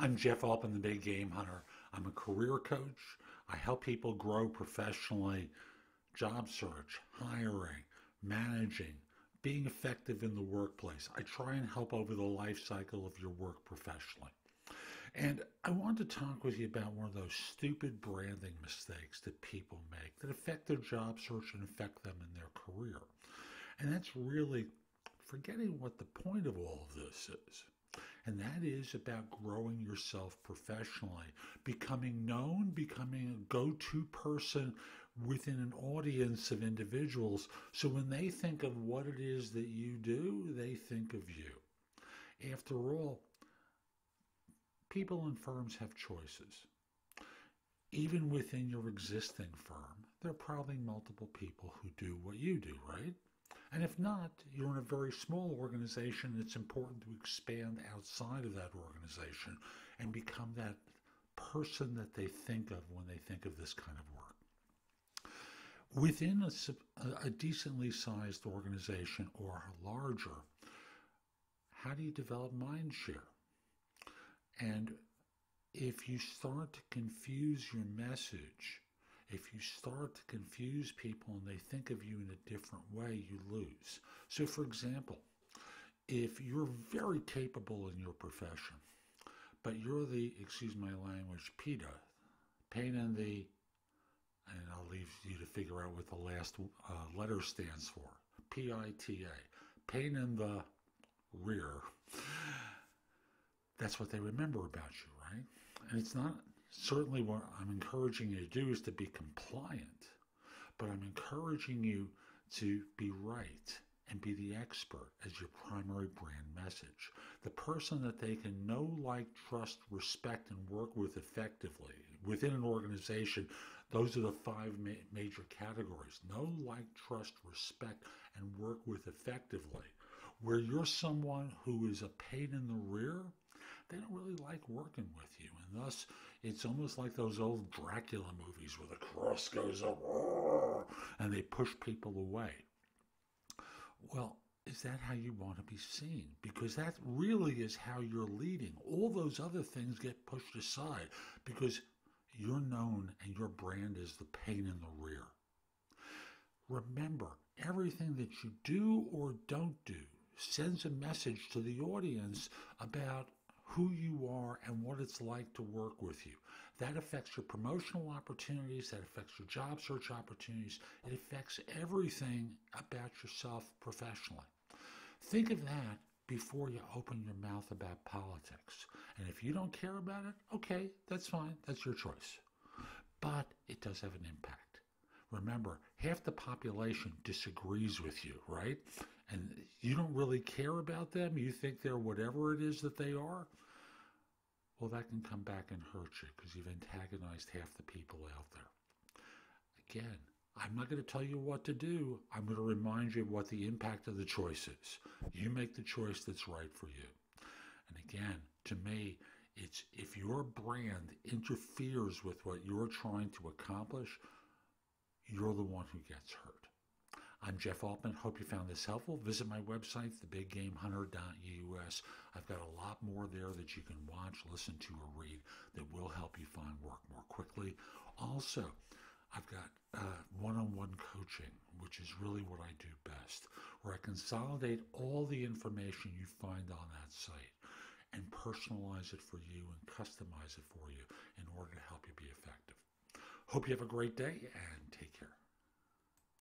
I'm Jeff Altman, the Big Game Hunter. I'm a career coach. I help people grow professionally, job search, hiring, managing, being effective in the workplace. I try and help over the life cycle of your work professionally. And I want to talk with you about one of those stupid branding mistakes that people make that affect their job search and affect them in their career. And that's really forgetting what the point of all of this is. And that is about growing yourself professionally, becoming known, becoming a go to person within an audience of individuals. So when they think of what it is that you do, they think of you. After all, people and firms have choices. Even within your existing firm, there are probably multiple people who do what you do, right? And if not, you're in a very small organization. It's important to expand outside of that organization and become that person that they think of when they think of this kind of work. Within a, a decently sized organization or larger, how do you develop mind share? And if you start to confuse your message if you start to confuse people and they think of you in a different way, you lose. So, for example, if you're very capable in your profession, but you're the, excuse my language, PITA, pain in the, and I'll leave you to figure out what the last uh, letter stands for, P-I-T-A, pain in the rear. That's what they remember about you, right? And it's not certainly what I'm encouraging you to do is to be compliant, but I'm encouraging you to be right and be the expert as your primary brand message. The person that they can know, like, trust, respect, and work with effectively. Within an organization, those are the five ma- major categories know, like, trust, respect, and work with effectively. Where you're someone who is a pain in the rear, they don't really like working with you. And thus, it's almost like those old Dracula movies where the cross goes up and they push people away. Well, is that how you want to be seen? Because that really is how you're leading. All those other things get pushed aside because you're known and your brand is the pain in the rear. Remember, everything that you do or don't do sends a message to the audience about who you are and what it's like to work with you. That affects your promotional opportunities, that affects your job search opportunities, it affects everything about yourself professionally. Think of that before you open your mouth about politics. And if you don't care about it, okay, that's fine, that's your choice. But it does have an impact. Remember, half the population disagrees with you, right? And you don't really care about them. You think they're whatever it is that they are. Well, that can come back and hurt you because you've antagonized half the people out there. Again, I'm not going to tell you what to do. I'm going to remind you what the impact of the choice is. You make the choice that's right for you. And again, to me, it's if your brand interferes with what you're trying to accomplish, you're the one who gets hurt. I'm Jeff Altman. Hope you found this helpful. Visit my website, thebiggamehunter.us. I've got a lot more there that you can watch, listen to, or read that will help you find work more quickly. Also, I've got one on one coaching, which is really what I do best, where I consolidate all the information you find on that site and personalize it for you and customize it for you in order to help you be effective. Hope you have a great day and take care.